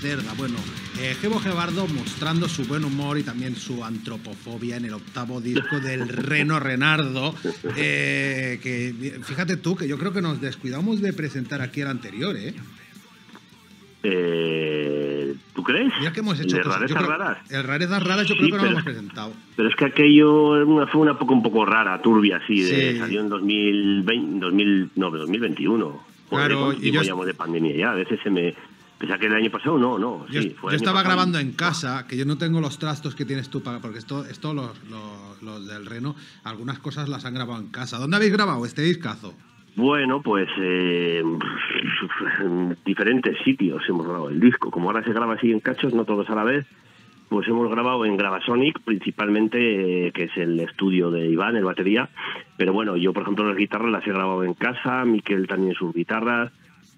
cerda. Bueno, eh, Gebo Gebardo mostrando su buen humor y también su antropofobia en el octavo disco del Reno Renardo. eh, que fíjate tú que yo creo que nos descuidamos de presentar aquí el anterior, ¿eh? Eh, ¿Tú crees? Mira que hemos hecho ¿De cosas. Yo rarezas creo- raras? El rarezas raras yo Sí, creo que no lo hemos presentado. Pero es que aquello fue una época un poco rara, turbia, así, de, Sí. salió en 2020, 2000, no, 2021. Joder, Claro, ¿cuánto y yo- de pandemia ya? A veces se me... Pensaba que el año pasado, no, no. Yo, sí, yo fue el año estaba pasado. grabando en casa, que yo no tengo los trastos que tienes tú, para, porque esto, esto los, los- los del Reno, algunas cosas las han grabado en casa. ¿Dónde habéis grabado este discazo? Bueno, pues eh, en diferentes sitios hemos grabado el disco. Como ahora se graba así en cachos, no todos a la vez, pues hemos grabado en Gravasonic, principalmente, eh, que es el estudio de Iván, el batería. Pero bueno, yo, por ejemplo, las guitarras las he grabado en casa, Miquel también sus guitarras,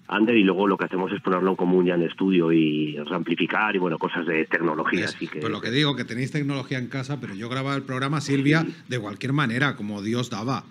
Ander, y luego lo que hacemos es ponerlo en común ya en estudio y amplificar y, bueno, cosas de tecnología. Es- así que, Pues lo que digo, que tenéis tecnología en casa, pero yo grababa el programa Silvia de cualquier manera, como Dios daba.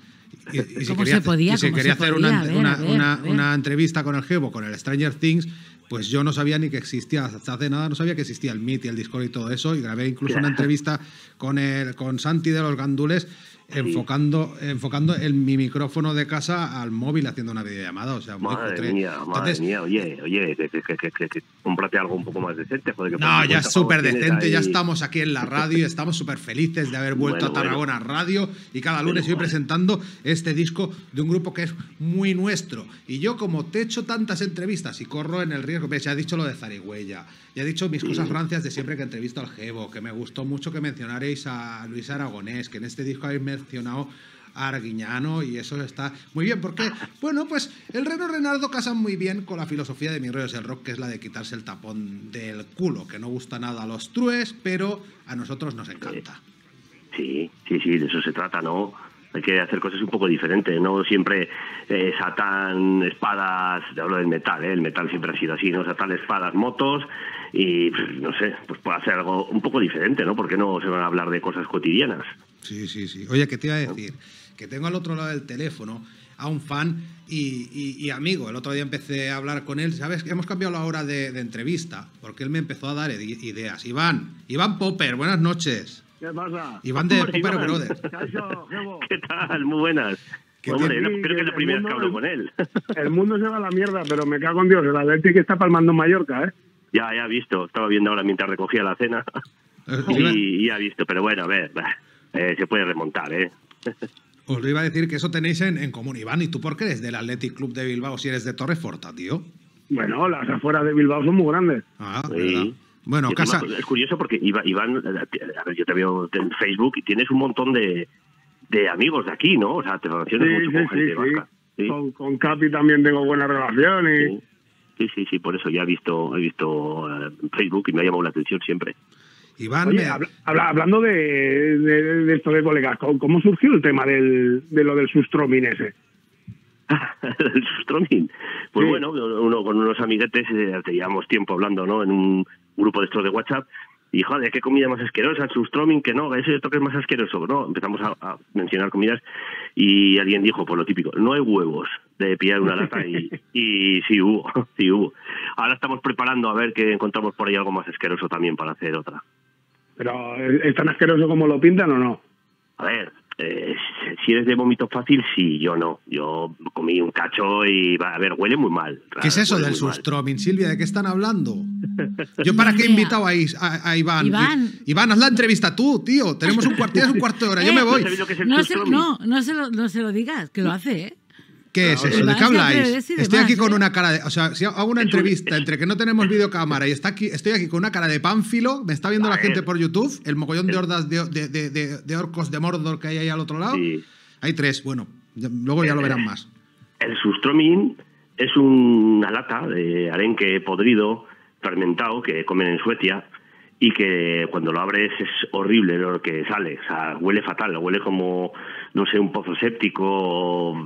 Y, y si quería, se podía, y si quería se hacer podía, una, ver, una- ver, una- ver. una entrevista con el Gebo, con el Stranger Things, pues yo no sabía ni que existía, hasta hace nada no sabía que existía el Meet y el Discord y todo eso, y grabé incluso una entrevista con el, con Santi de los Gandules, enfocando, enfocando el, mi micrófono de casa al móvil haciendo una videollamada, o sea, muy Madre cutre. mía, madre Entonces, mía, oye, oye, que, que, que, que, que- que cómprate algo un poco más decente, joder. Que No, 50 ya es súper decente, ya estamos aquí en la radio y estamos súper felices de haber vuelto Bueno, a Tarragona Radio y cada lunes Bueno, estoy presentando este disco de un grupo que es muy nuestro. Y yo como te he hecho tantas entrevistas y corro en el riesgo, ves, ya he dicho lo de Zarigüeya, ya he dicho mis cosas rancias de siempre que entrevisto al Gebo, que me gustó mucho que mencionaréis a Luis Aragonés, que en este disco habéis mencionado a Arguiñano y eso está muy bien, porque, bueno, pues el Reno Renaldo casa muy bien con la filosofía de Mi rollo es el rock, que es la de quitarse el tapón del culo, que no gusta nada a los trues, pero a nosotros nos encanta. Sí, sí, sí, de eso se trata, ¿no? Hay que hacer cosas un poco diferentes, no siempre eh, Satán, espadas, te hablo del metal, ¿eh? el metal siempre ha sido así, ¿no? Satán, espadas, motos y pff, no sé, pues puede hacer algo un poco diferente, ¿no? Porque no se van a hablar de cosas cotidianas. Sí, sí, sí. Oye, ¿qué te iba a decir? Que tengo al otro lado del teléfono a un fan y, amigo. El otro día empecé a hablar con él. ¿Sabes? Hemos cambiado la hora de, entrevista porque él me empezó a dar ide- ideas. Iván, Iván Popper, buenas noches. ¿Qué pasa? Iván de. Cacho, Gebo, ¿Qué tal? Muy buenas. ¿Qué Hombre, no, creo que es la primera vez que hablo con él. El mundo se va a la mierda, pero me cago en Dios. El Atlético está palmando en Mallorca, ¿eh? ya, ya he visto, estaba viendo ahora mientras recogía la cena Eh, y ya he visto, pero bueno, a ver, eh, se puede remontar, ¿eh? Os lo iba a decir que eso tenéis en, en común. Iván, ¿y tú por qué eres del Athletic Club de Bilbao si eres de Torreforta, tío? Bueno, las afueras de Bilbao son muy grandes. Ah, Sí. ¿verdad? Bueno, casa. encima, Es curioso porque Iva- Iván, a ver, yo te veo en Facebook y tienes un montón de, de amigos de aquí, ¿no? O sea, te relacionas Sí, mucho sí, con gente sí. vasca. Sí, Con, con Capi también tengo buena relación y... sí, sí, sí, sí, por eso ya he visto, he visto eh, Facebook y me ha llamado la atención siempre. Iván, Oye, me- habla- habla- hablando de, de, de esto de colegas, ¿cómo cómo surgió el tema del, de lo del sustroming ese? el Sustroming. Pues Sí. bueno, uno con unos amiguetes eh, teníamos tiempo hablando, ¿no? En un grupo de estos de WhatsApp. Y, joder, qué comida más asquerosa, el sustroming, que no, ese otro que es más asqueroso, ¿no? Empezamos a, a mencionar comidas y alguien dijo, pues lo típico, no hay huevos de pillar una lata y, y sí hubo, sí hubo. Ahora estamos preparando a ver que encontramos por ahí algo más asqueroso también para hacer otra. Pero ¿es es tan asqueroso como lo pintan o no? A ver, eh, si eres de vómito fácil, sí, yo no. Yo comí un cacho y, va, a ver, huele muy mal. ¿Qué es eso del sustroming, Silvia? ¿De qué están hablando? ¿Yo para qué he invitado a, Is- a- a Iván? Iván. I- Iván, haz la entrevista tú, tío. Tenemos un cuarto, un cuarto de hora, yo me voy. ¿Sabéis lo que es el No se, no, no se, lo, no se lo digas, que lo hace, ¿eh? ¿Qué es eso? ¿De qué habláis? Estoy aquí con ¿eh? una cara de... O sea, si hago una entrevista entre que no tenemos videocámara y está aquí, estoy aquí con una cara de pánfilo, me está viendo la gente por YouTube, el mogollón de hordas de, de- de- orcos de Mordor que hay ahí al otro lado. Sí. Hay tres, bueno, luego ya lo verán más. El sustroming es una lata de arenque podrido, fermentado, que comen en Suecia y que cuando lo abres es horrible lo que sale. O sea, huele fatal, huele como, no sé, un pozo séptico, o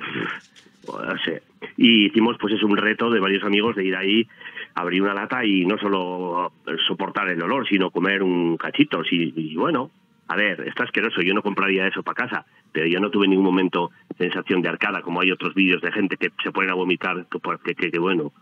Y hicimos, pues es un reto de varios amigos de ir ahí, abrir una lata y no solo soportar el olor, sino comer un cachito. Y, bueno, A ver, está asqueroso, yo no compraría eso para casa, pero yo no tuve en ningún momento sensación de arcada, como hay otros vídeos de gente que se ponen a vomitar, que, que- que bueno.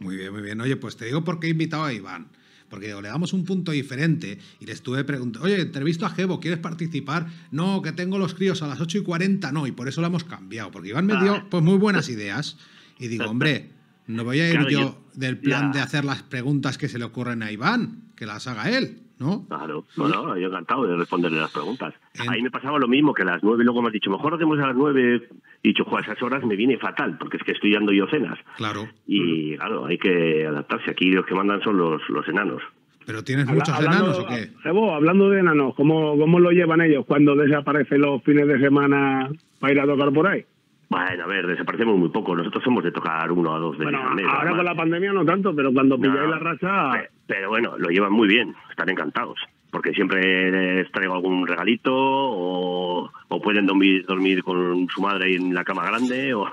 Muy bien, muy bien. Oye, pues te digo por qué he invitado a Iván. Porque le damos un punto diferente y le estuve preguntando, oye, entrevisto a Gebo, ¿quieres participar? No, que tengo los críos a las 8 y 40, no, y por eso lo hemos cambiado. Porque Iván me dio Ah. pues muy buenas ideas. Y digo, hombre, no voy a ir Claro, yo yo- del plan ya. de hacer las preguntas que se le ocurren a Iván, que las haga él, ¿no? Claro, bueno, yo encantado de responderle las preguntas. En- Ahí me pasaba lo mismo que a las nueve, luego me has dicho, mejor hacemos a las nueve. Y dicho, "Jo, a esas horas me viene fatal, porque es que estoy dando yo cenas. Claro. Y claro, hay que adaptarse. Aquí los que mandan son los, los enanos. Pero tienes Habla- muchos hablando- enanos o qué? Jebo, hablando de enanos, ¿cómo, ¿cómo lo llevan ellos cuando desaparecen los fines de semana para ir a tocar por ahí? Bueno, a ver, desaparecemos muy poco. Nosotros somos de tocar uno a dos veces Bueno, mes. ahora con la pandemia no tanto, pero cuando No, pilláis la racha... pe- Pero bueno, lo llevan muy bien, están encantados. Porque siempre les traigo algún regalito o, o pueden dormir, dormir con su madre en la cama grande o,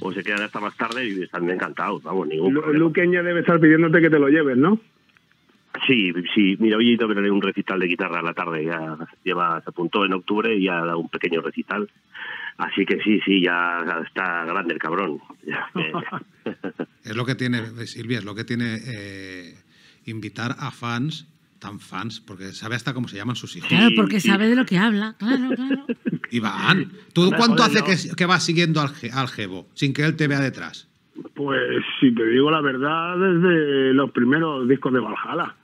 o se quedan hasta más tarde y están encantados, vamos, ningún problema. Ya debe estar pidiéndote que te lo lleves, ¿no? Sí, sí, mira, hoy tengo que un recital de guitarra a la tarde, ya lleva, se apuntó en octubre y ha dado un pequeño recital. Así que sí, sí, ya está grande el cabrón. Eh, Es lo que tiene, Silvia, es lo que tiene eh, invitar a fans, tan fans, porque sabe hasta cómo se llaman sus hijos. Claro, porque sí. sabe de lo que habla. Claro, claro. Iván, ¿tú cuánto joder, hace no. que, que vas siguiendo al, Je- al Jebo sin que él te vea detrás? Pues si te digo la verdad, desde los primeros discos de Valhalla.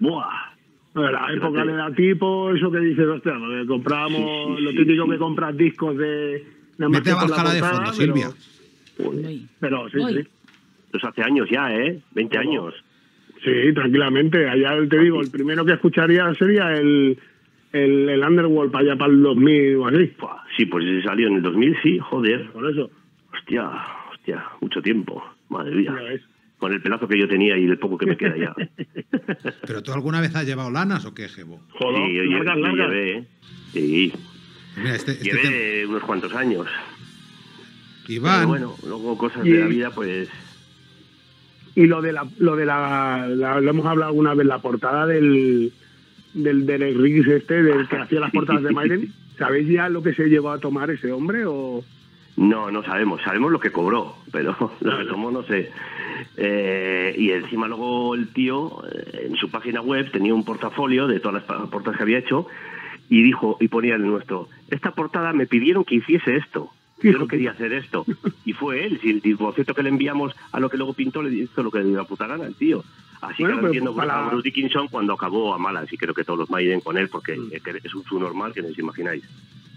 ¡Buah! De la época de la tipo, eso que dices, hostia, porque comprábamos Sí, sí, lo típico sí. que compras discos de... nada más Mete que a por la de fondo, pero- Silvia. Uy. Pero sí, Uy. sí. Eso hace años ya, ¿eh? 20 años. Sí, tranquilamente. Allá te digo, el primero que escucharía sería el, el, el Underworld para allá para el 2000 o así. Sí, pues ese salió en el 2000, sí, joder. Por eso. Hostia, hostia, mucho tiempo. Madre mía. Con el pelazo que yo tenía y el poco que me queda ya. ¿Pero tú alguna vez has llevado lanas o qué, Jebo? Joder, sí, yo, largas, yo largas. llevé, ¿eh? Sí, Mira, este, este llevé tem- unos cuantos años. Iván, Pero bueno, luego cosas Y- de la vida, pues... Y lo de la, lo de la, la- lo hemos hablado alguna vez, la portada del del Derek Riggs este, del que hacía las portadas de Maiden. ¿Sabéis ya lo que se llevó a tomar ese hombre o...? No, no sabemos. Sabemos lo que cobró, pero lo que tomó no sé. Eh, y encima luego el tío eh, en su página web tenía un portafolio de todas las portadas que había hecho y dijo y ponía el nuestro. Esta portada me pidieron que hiciese esto. Yo no quería hacer esto. Y fue él. Si el tipo cierto que le enviamos a lo que luego pintó le hizo lo que le dio la puta gana al tío. Así Bueno, que no entiendo para- a Bruce Dickinson cuando acabó a malas y creo que todos los Maiden con él porque Mm. es un su normal que no os imagináis.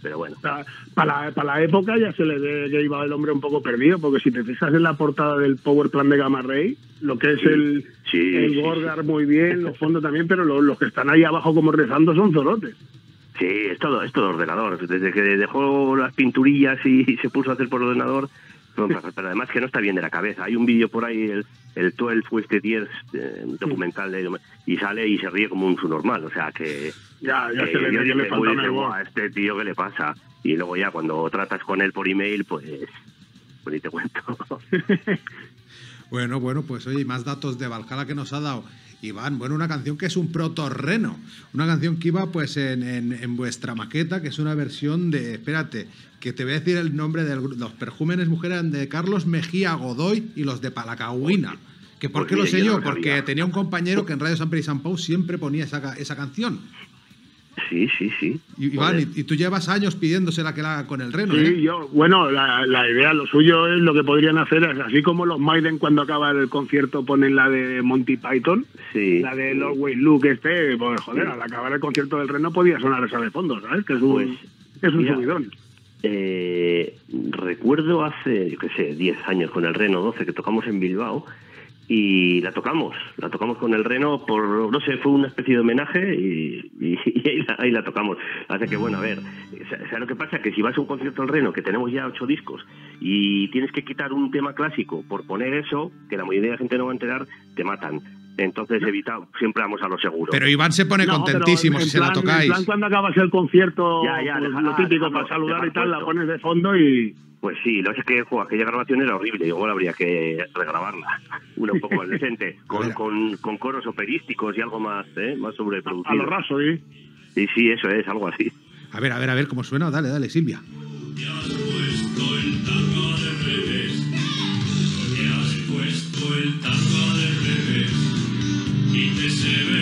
Pero bueno. Sea, para, la, para la época ya se le ve que iba el hombre un poco perdido, porque si te fijas en la portada del Power Plan de Gamma Ray, lo que es Sí, el, sí, el sí, Gorgar muy bien, los fondos también, pero los, los que están ahí abajo como rezando son zorotes. Sí, es todo, es todo ordenador. Desde que dejó las pinturillas y se puso a hacer por ordenador, pero pero además que no está bien de la cabeza. Hay un vídeo por ahí, el, el 12 Twisted Years, eh, un documental, de, y sale y se ríe como un subnormal. O sea que... Ya, ya que se le yo le dije, falta "Uy, una dije, voz. "Buah, a este tío, ¿qué le pasa? Y luego ya cuando tratas con él por email, pues... Pues ni te cuento. bueno, bueno, pues oye, más datos de Valhalla que nos ha dado Iván. Bueno, una canción que es un protorreno. Una canción que iba pues en, en- en vuestra maqueta, que es una versión de, espérate, que te voy a decir el nombre de los perjúmenes mujeres de Carlos Mejía Godoy y los de Palacahuina. ¿Que ¿Por Pues qué lo sé yo no Porque tenía un compañero que en Radio San Pedro y San Pau siempre ponía esa, esa canción. Sí, sí, sí. Y, Iván, Joder. y, y tú llevas años pidiéndosela que la haga con el reno, Sí, ¿eh? yo, bueno, la, la idea, lo suyo es lo que podrían hacer, es así como los Maiden cuando acaba el concierto ponen la de Monty Python, Sí. la de Always Look este, pues joder, al acabar el concierto del Reno podía sonar esa de fondo, ¿sabes? Que es un, Pues, es un mira, subidón. Eh, recuerdo hace, yo qué sé, 10 años con el Reno 12 que tocamos en Bilbao y la tocamos, la tocamos con el Reno por, no sé, fue una especie de homenaje y, y- y ahí, la, ahí la tocamos. Hace que, bueno, a ver, ¿sabes lo que pasa? Que si vas a un concierto del Reno, que tenemos ya ocho discos, y tienes que quitar un tema clásico por poner eso, que la mayoría de la gente no va a enterar, te matan. Entonces evita, siempre vamos a lo seguro. Pero Iván se pone No, contentísimo si se la plan- tocáis. En plan, cuando acabas el concierto, Ya, ya, pues, lo típico para saludar y tal, la dejad pones de fondo y. Pues sí, lo que es que jo, aquella grabación era horrible, igual habría que regrabarla. Una un poco más decente, con, con, con coros operísticos y algo más, ¿eh? más sobreproducido. A lo raso, ¿eh? Sí, sí, eso es, algo así. A ver, a ver, a ver cómo suena. Dale, dale, Silvia. Te has puesto el tanga del revés. Te has puesto el tanga del revés. Y te se ven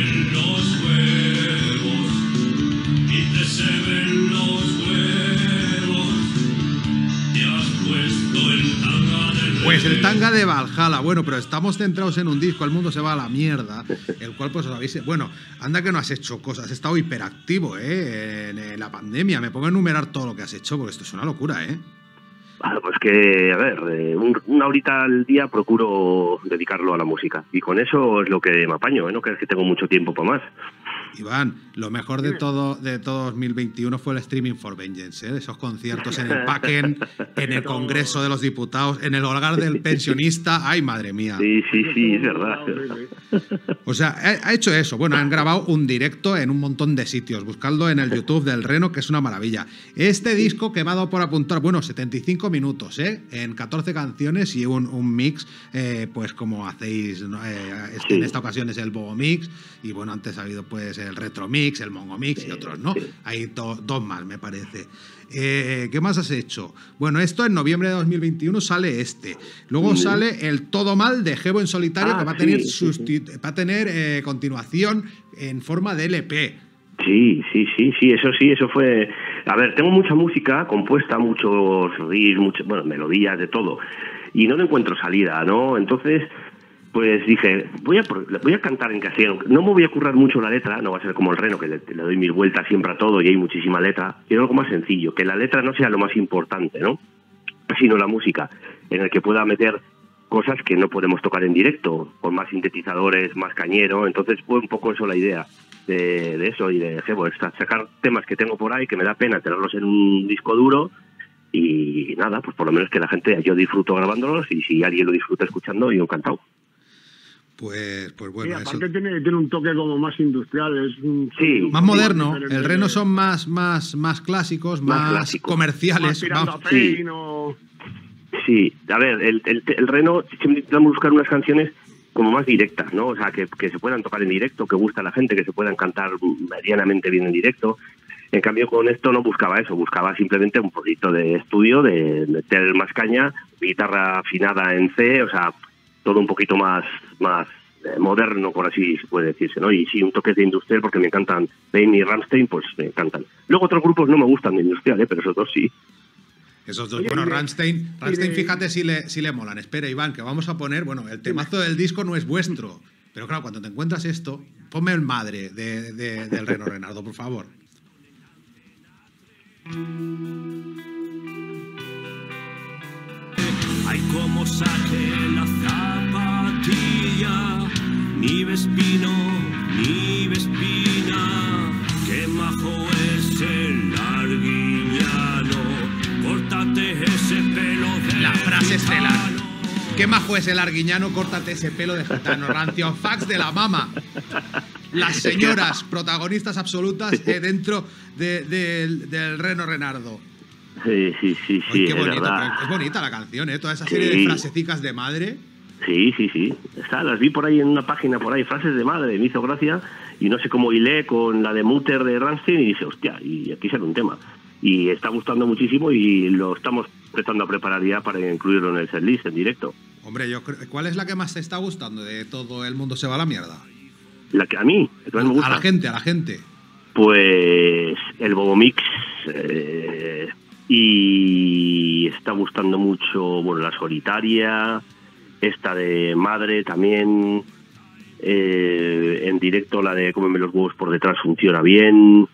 el tanga de Valhalla, bueno, pero estamos centrados en un disco, el mundo se va a la mierda, el cual pues os habéis... Bueno, anda que no has hecho cosas, has estado hiperactivo, ¿eh? En, en la pandemia, me pongo a enumerar todo lo que has hecho, porque esto es una locura, ¿eh? Ah, pues que, a ver, eh, un- una horita al día procuro dedicarlo a la música. Y con eso es lo que me apaño, ¿eh? No crees que tengo mucho tiempo para más. Iván, lo mejor de todo de todo 2021 fue el Streaming for Vengeance, ¿eh? esos conciertos en el Packen, en el Congreso de los Diputados, en el hogar del pensionista. ¡Ay, madre mía! Sí, sí, sí, es verdad. O sea, ha, ha hecho eso. Bueno, han grabado un directo en un montón de sitios. Buscadlo en el YouTube del Reno, que es una maravilla. Este disco que me ha dado por apuntar, bueno, 75 minutos, ¿eh? En 14 canciones y un, un mix, eh, pues como hacéis ¿no? Eh, en esta ocasión es el Bobo Mix. Y bueno, antes ha habido pues el Retro Mix, el Mongo Mix y otros, ¿no? Hay do- dos más, me parece. Eh, ¿Qué más has hecho? Bueno, esto en noviembre de 2021 sale este. Luego sale el Todo Mal de Gebo en solitario, Ah, que va a tener, sí, va a tener eh, continuación en forma de LP. Sí, sí, sí, sí, eso sí, eso fue... A ver, tengo mucha música compuesta, muchos riffs, muchas, bueno, melodías, de todo, y no le encuentro salida, ¿no? Entonces, pues dije, voy a, voy a cantar en castellano. No me voy a currar mucho la letra, no va a ser como el Reno, que le, le doy mil vueltas siempre a todo y hay muchísima letra. Quiero algo más sencillo, que la letra no sea lo más importante, ¿no? Sino la música, en el que pueda meter cosas que no podemos tocar en directo, con más sintetizadores, más cañero. Entonces fue un poco eso la idea de, de eso y de dije, pues, sacar temas que tengo por ahí que me da pena tenerlos en un disco duro y nada, pues por lo menos que la gente, yo disfruto grabándolos y si alguien lo disfruta escuchando, yo encantado. Pues, pues Sí, bueno, eso. aparte tiene, tiene un toque como más industrial, es un Sí. un Más moderno. El Reno son más, más, más clásicos, Más comerciales. más- a sí. O- Sí, a ver, el, el, el Reno siempre intentamos buscar unas canciones como más directas, ¿no? O sea, que, se puedan tocar en directo, que gusta a la gente, que se puedan cantar medianamente bien en directo. En cambio, con esto no buscaba eso, buscaba simplemente un poquito de estudio, de meter más caña, guitarra afinada en C, o sea, todo un poquito más, más eh, moderno, por así puede decirse, ¿no? Y sí, un toque de industrial, porque me encantan Bane y Ramstein, pues me encantan. Luego otros grupos no me gustan de industrial, ¿eh? pero esos dos sí. Esos dos. Oye, bueno, Rammstein de- fíjate si le, si le molan. Espera, Iván, que vamos a poner. Bueno, el temazo del disco no es vuestro. Pero claro, cuando te encuentras esto, ponme el madre de, de- del Reno Renardo, por favor. Ay, como saque la zapatilla, ni Vespino, Qué majo es el arguiñano, córtate ese pelo de gitano. Rancio fax de la mama. Las señoras protagonistas absolutas eh, dentro de- del- del Reno Renardo. Sí, sí, sí, Ay, sí, qué es bonito, verdad. pero es bonita la canción, ¿eh? Toda esa serie de frasecicas de madre. Sí, sí, sí. Está, las vi por ahí en una página, por ahí, frases de madre, me hizo gracia, y no sé cómo hilé con la de Mutter de Rammstein, y dije, hostia, y aquí sale un tema. Y está gustando muchísimo y lo estamos empezando a preparar ya para incluirlo en el setlist en directo. Hombre, yo creo, ¿cuál es la que más te está gustando de todo el mundo se va a la mierda? La que a mí, que más me gusta, A la gente, a la gente. pues el Bobo Mix, eh, y está gustando mucho, bueno, la solitaria, esta de madre también, eh, en directo la de cómeme los huevos por detrás funciona bien.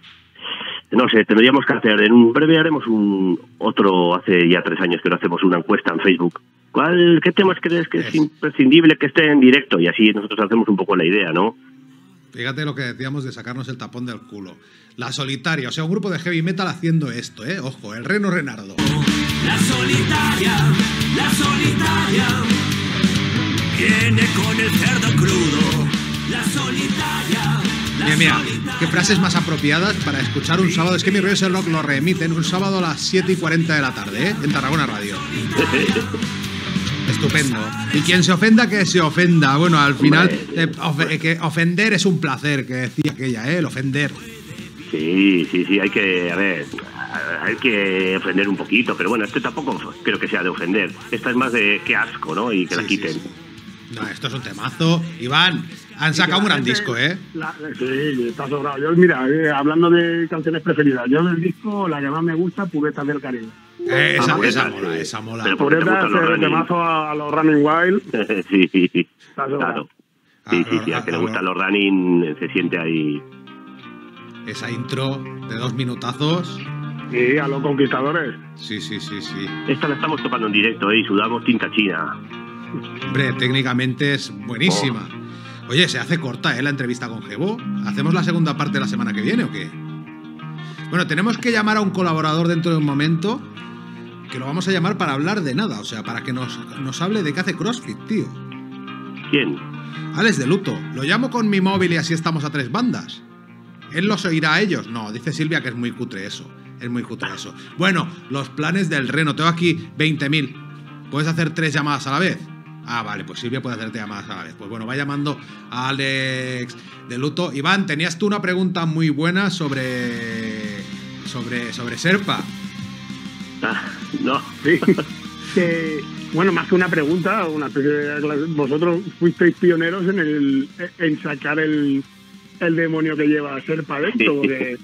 No sé, tendríamos que hacer, en un breve haremos un otro, hace ya tres años que no hacemos una encuesta en Facebook. ¿Cuál, ¿Qué temas crees que es Es. imprescindible que esté en directo? Y así nosotros hacemos un poco la idea, ¿no? Fíjate lo que decíamos de sacarnos el tapón del culo. La solitaria, o sea, un grupo de heavy metal haciendo esto, ¿eh? Ojo, el Reno Renardo. La solitaria, la solitaria, viene con el cerdo crudo. Mira, mira, qué frases más apropiadas para escuchar un sábado. Es que mi rollo ese rock lo remiten un sábado a las 7 y 40 de la tarde, ¿eh? En Tarragona Radio. Estupendo. Y quien se ofenda, que se ofenda. Bueno, al final, eh, ofe- que ofender es un placer, que decía aquella, ¿eh? El ofender. Sí, sí, sí, hay que, a ver, hay que ofender un poquito, pero bueno, este tampoco creo que sea de ofender. Esta es más de qué asco, ¿no? Y que la Sí, sí, quiten. sí. No, esto es un temazo. Iván, han sacado un gran disco, ¿eh? La- sí, está sobrado. Yo, mira, eh, hablando de canciones preferidas, yo del disco, la que más me gusta, Pubetas del Caribe. Eh, esa, Ah, esa mola, sí. esa mola. Pero- eh, running. temazo a, a los Running Wild. sí, Está sobrado. claro. Ah, Sí, sí, sí, a que le gustan los- los running se siente ahí. Esa intro de dos minutazos. Sí, a los conquistadores. Sí, sí, sí, sí. Esta la estamos tocando en directo, ¿eh? Y sudamos tinta china. Hombre, técnicamente es buenísima. Oye, se hace corta, ¿eh? La entrevista con Gebo. ¿Hacemos la segunda parte la semana que viene o qué? Bueno, tenemos que llamar a un colaborador dentro de un momento que lo vamos a llamar para hablar de nada, o sea, para que nos, nos hable de qué hace CrossFit, tío. ¿Quién? Alex de Luto, lo llamo con mi móvil y así estamos a tres bandas. ¿Él los oirá a ellos? No, dice Silvia que es muy cutre eso. Es muy cutre eso. Bueno, los planes del Reno. Tengo aquí 20.000. ¿Puedes hacer tres llamadas a la vez? Ah, vale, pues Silvia puede hacerte llamadas a la vez. Pues bueno, va llamando a Alex de Luto. Iván, tenías tú una pregunta muy buena sobre. sobre. sobre Serpa. Ah, no. Sí. Bueno, más que una pregunta, una vosotros fuisteis pioneros en el en sacar el, el demonio que lleva a ser para adentro, porque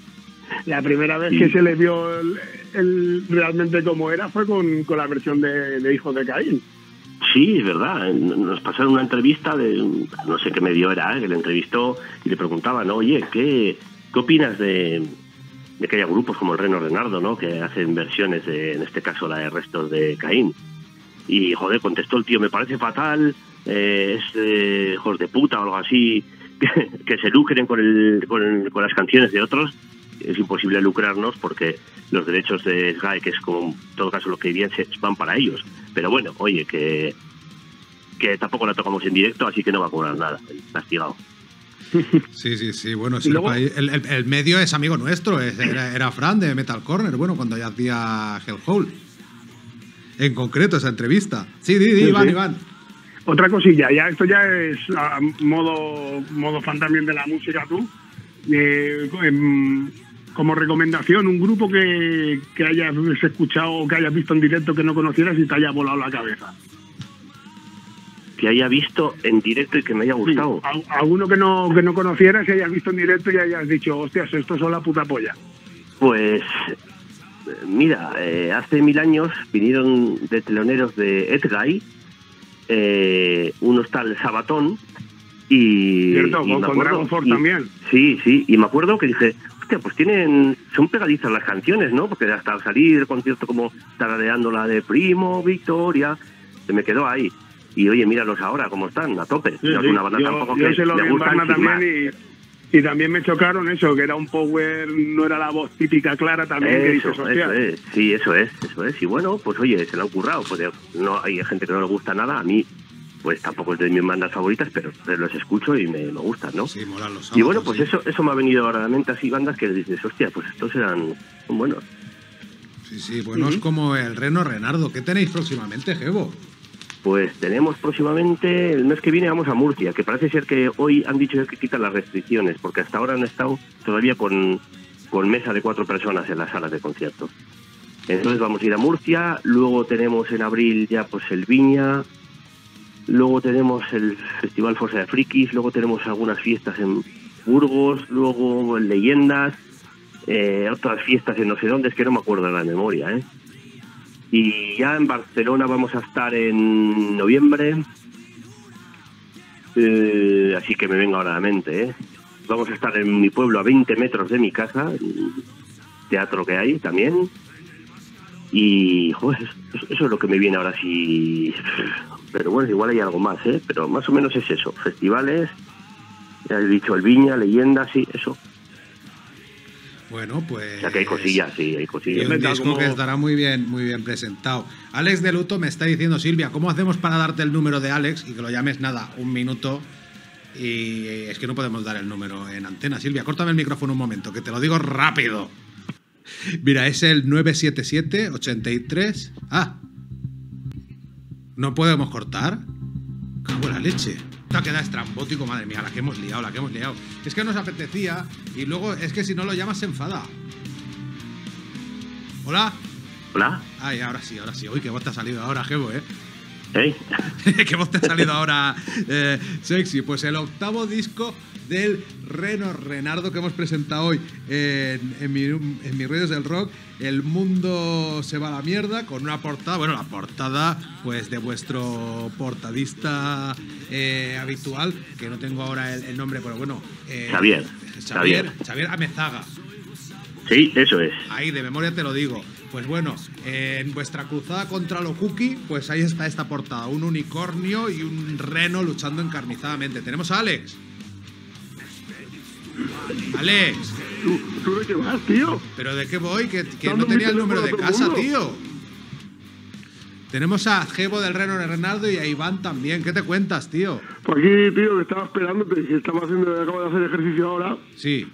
la primera vez que se le vio el, el- realmente como era fue con, con la versión de, de Hijos de Caín. Sí, es verdad. Nos pasaron una entrevista de no sé qué medio era, ¿eh? que le entrevistó y le preguntaban, oye, ¿qué, qué opinas de, de que haya grupos como el Reno Renardo, ¿no? que hacen versiones de, en este caso, la de restos de Caín? Y joder, contestó el tío, me parece fatal, eh, es eh, hijos de puta o algo así, que, que se lucren con, el, con, el- con las canciones de otros. Es imposible lucrarnos porque los derechos de Sky, que es como en todo caso lo que bien se van para ellos. Pero bueno, oye, que, que tampoco la tocamos en directo, así que no va a cobrar nada, el castigado. Sí, sí, sí. Bueno, luego- el, el- el medio es amigo nuestro. es- era, era Fran de Metal Corner, bueno, cuando ya hacía Hellhole. En concreto, esa entrevista. Sí, di, di, Sí, Iván, sí. Iván. Otra cosilla, ya esto ya es a modo, modo fan también de la música tú. Eh, em, como recomendación, un grupo que, que hayas escuchado o que hayas visto en directo que no conocieras y te haya volado la cabeza. Que haya visto en directo y que me haya gustado. Alguno que no, que no conocieras y hayas visto en directo y hayas dicho, hostias, esto son la puta polla. Pues mira, eh, hace mil años vinieron de teloneros de Edguy, eh, unos tal Sabatón, y, Cierto, y con- me acuerdo- Dragon Force y- también. Sí, sí, y me acuerdo que dije, hostia, pues tienen, son pegadizas las canciones, ¿no? Porque hasta al salir del concierto como tarareando la de Primo, Victoria, se me quedó ahí. Y oye, míralos ahora cómo están, a tope. Sí, no es una banda Yo, tampoco yo que se lo gustan también y, y también me chocaron eso, que era un power, no era la voz típica clara también, que Eso, hostia. eso es, sí, eso es, eso es. Y bueno, pues oye, se lo han currado. Pues no hay gente que no le gusta nada. A mí, pues tampoco es de mis bandas favoritas, pero los escucho y me, me gustan, ¿no? Sí, molan los y bueno, pues sí. eso eso me ha venido ahora a la mente así bandas que dices, hostia, pues estos eran buenos. Sí, sí, buenos como el Reno Renardo. ¿Qué tenéis próximamente, Gebo? Pues tenemos próximamente, el mes que viene vamos a Murcia, que parece ser que hoy han dicho que quitan las restricciones, porque hasta ahora han estado todavía con, con mesa de cuatro personas en las salas de conciertos. Entonces vamos a ir a Murcia, luego tenemos en abril ya pues el Viña, luego tenemos el Festival Forza de Frikis, luego tenemos algunas fiestas en Burgos, luego en Leyendas, eh, otras fiestas en no sé dónde, es que no me acuerdo de la memoria, ¿eh? Y ya en Barcelona vamos a estar en noviembre. Eh, así que me venga ahora a la mente. ¿eh? Vamos a estar en mi pueblo a 20 metros de mi casa. Teatro que hay también. Y eso, es lo que me viene ahora sí. Pero bueno, igual hay algo más, ¿eh? Pero más o menos es eso. Festivales, ya he dicho el Viña, leyendas, sí, eso. Bueno, pues. O sea que hay cosillas, sí, hay Y cosillas. un Venga, disco como- que estará muy bien, muy bien presentado. Alex de Luto me está diciendo, Silvia, ¿cómo hacemos para darte el número de Alex y que lo llames nada, un minuto Y es que no podemos dar el número en antena. Silvia, córtame el micrófono un momento, que te lo digo rápido. Mira, es el 977-83. Ah. ¿No podemos cortar? Cago en la leche. Esta queda estrambótico, madre mía, la que hemos liado, la que hemos liado. Es que nos apetecía y luego es que si no lo llamas se enfada. Hola. Hola. Ay, ahora sí, ahora sí. Uy, qué te ha salido ahora, Gebo, ¿eh? ¿Eh? ¿Qué voz te ha salido ahora eh, sexy? Pues el octavo disco del Reno Renardo que hemos presentado hoy en, en, mi, en mis redes del rock. El mundo se va a la mierda con una portada, bueno, la portada pues de vuestro portadista eh, habitual, que no tengo ahora el, el nombre, pero bueno. eh, Xavier. Xavier. Xavier. Xavier Amezaga. Sí, eso es. Ahí, de memoria te lo digo. Pues bueno, en vuestra cruzada contra lo cookie, pues ahí está esta portada. Un unicornio y un reno luchando encarnizadamente. Tenemos a Alex. Alex, ¿Tú, ¿Tú de qué vas, tío? ¿pero de qué voy? Que, no tenía el número de casa, tío. Tenemos a Gebo del Reno Renaldo y a Iván también. ¿Qué te cuentas, tío? Pues aquí, tío, que estaba esperándote, que estaba haciendo, acabo de hacer ejercicio ahora. Sí.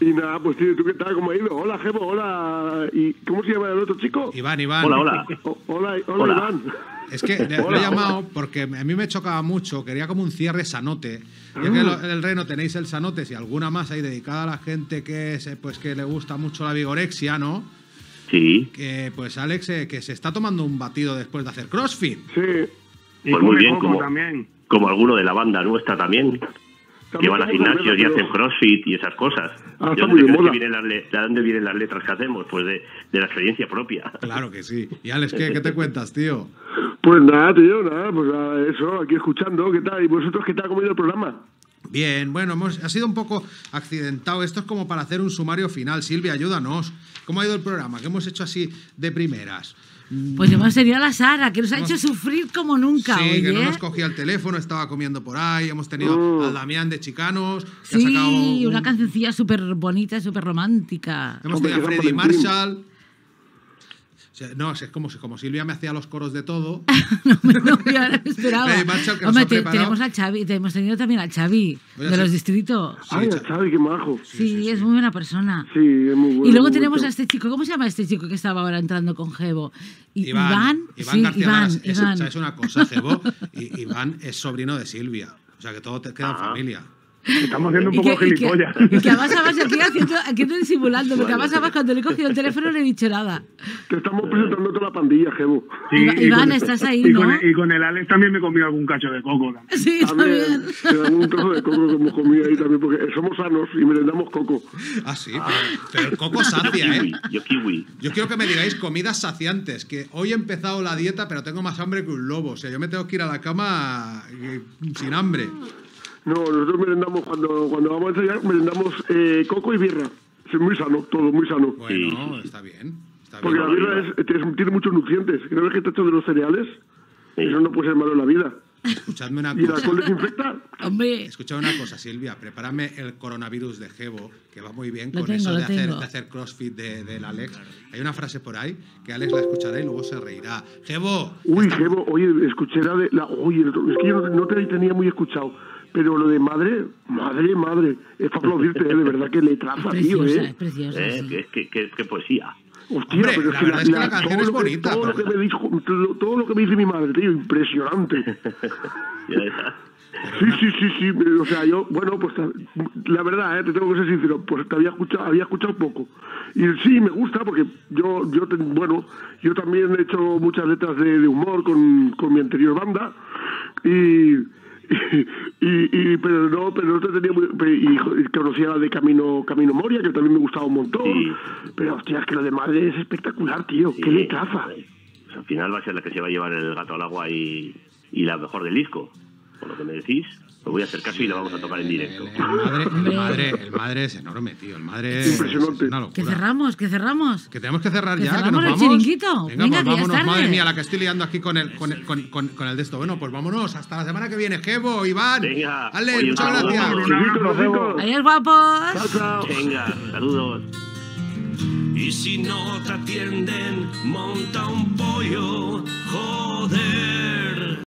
Y nada, pues tío, ¿tú qué tal? ¿Cómo ha ido? Hola, Jevo, hola. ¿Y cómo se llama el otro chico? Iván, Iván. Hola, hola. O- hola, hola, Hola. Iván. Es que le, he llamado porque a mí me chocaba mucho, quería como un cierre sanote. Y es que lo- en el Reno tenéis el sanote y alguna más ahí dedicada a la gente que es, eh, pues que le gusta mucho la vigorexia, ¿no? Sí. Que pues Alex eh, que se está tomando un batido después de hacer CrossFit. Sí. Y Pues muy bien, como- también. Como alguno de la banda nuestra también. Que van a gimnasios y hacen crossfit y esas cosas. Ah, ¿De dónde que vienen las le- ¿De dónde vienen las letras que hacemos? Pues de, de la experiencia propia. Claro que sí. Y Alex, ¿qué, qué te cuentas, tío? Pues nada, tío, nada, pues nada, eso, aquí escuchando, ¿qué tal? ¿Y vosotros qué tal ha comido el programa? Bien, bueno, hemos, ha sido un poco accidentado. Esto es como para hacer un sumario final. Silvia, ayúdanos. ¿Cómo ha ido el programa? ¿Qué hemos hecho así de primeras? Pues hemos tenido a la Sara, que nos ha hecho sufrir como nunca, Sí, que no oye. nos cogía el teléfono, estaba comiendo por ahí. Hemos tenido Mm. al Damián de Chicanos. Que ha Sí, sacado un- una cancioncilla súper bonita, súper romántica. Hemos tenido a Freddy Valentín. Marshall. Sea, No, es como, como Silvia me hacía los coros de todo. no, me- no Marshall, que nos Hombre, te- tenemos al Xavi, te- hemos tenido también al Xavi, Oye, de sí. los distritos. Sí, Ay, cha- Xavi, qué majo. Sí, es muy buena persona. Sí, es muy bueno. y luego tenemos bueno. a este chico, ¿cómo se llama este chico que estaba ahora entrando con Gebo? I- Iván, Iván, García Iván. Es- Iván. ¿Sabes una cosa, Gebo? I- Iván es sobrino de Silvia. O sea que todo te queda en Ah. familia. Estamos haciendo un poco que, y que- gilipollas. y que además, además, aquí haciendo, haciendo disimulando, porque Vale. además, además, cuando le he cogido el teléfono no he dicho nada. Te estamos presentando toda la pandilla, Jevo. Sí, Iván, con- estás ahí, y ¿no? Con, el- y con el Alex también me comí algún cacho de coco. también. Sí, También, también. un trozo de coco que hemos comido ahí también, porque somos sanos y merendamos coco. Ah, sí, pero, pero el coco sacia, ¿eh? yo kiwi. Yo quiero que me digáis comidas saciantes, que hoy he empezado la dieta, pero tengo más hambre que un lobo. O sea, yo me tengo que ir a la cama eh, sin hambre. No, nosotros merendamos, cuando, cuando vamos a ensayar, merendamos eh, coco y birra. Es muy sano, todo muy sano. Bueno, Sí. está bien. Está Porque bien. la birra es- tiene, tiene muchos nutrientes. ¿No ves que está hecho de los cereales? Sí. Eso no puede ser malo en la vida. Escuchadme una ¿Y el cosa. alcohol desinfecta? Hombre, Escuchad una cosa, Silvia. Prepárame el coronavirus de Gebo, que va muy bien Lo con tengo, eso de hacer, tengo. de hacer crossfit de- del Alex. Hay una frase por ahí que Alex la escuchará y luego se reirá. Gebo, Uy, Jevo, oye, escuché la de... La, oye, es que yo no, no te tenía muy escuchado. Pero lo de madre, madre, madre, es para aplaudirte, ¿eh? de verdad que le es traza, tío, preciosa, es ¿eh? preciosa. ¿Eh? sí. ¿Qué, qué, qué- qué poesía. Hostia, Hombre, pero la es que la canción todo es lo que- bonita, Todo lo, que me dijo, todo, todo lo que me dice mi madre, tío, impresionante. Sí, sí, sí, sí. O sea, yo, bueno, pues la verdad, ¿eh? te tengo que ser sincero, pues te había escuchado, había escuchado poco. Y sí, me gusta porque yo, yo te- bueno, yo también he hecho muchas letras de, de humor con, con mi anterior banda y, y, y- pero no, pero no te tenía muy, y, y conocía la de Camino, Camino Moria, que también me gustaba un montón. Sí. Pero hostia, es que lo de madre es espectacular, tío. Sí, Qué letraza. pues al final va a ser la que se va a llevar el gato al agua y, y la mejor del disco. Por lo que me decís, os voy a hacer caso y la vamos a tocar en directo. El, el madre, el, madre, el madre es enorme, tío. El madre es, Impresionante. es una Que cerramos, que cerramos. Que tenemos que cerrar Que ya, que nos el vamos. chiringuito. Venga, Venga, pues que vámonos. Madre mía, la que estoy liando aquí con el, con, el- con, con- con el de esto. Bueno, pues vámonos. Hasta la semana que viene, Gebo, Iván. Venga, Ale, muchas gracias. Jevo. Adiós, guapos. Chao, chao. Venga, saludos. Y si no te atienden, monta un pollo, joder.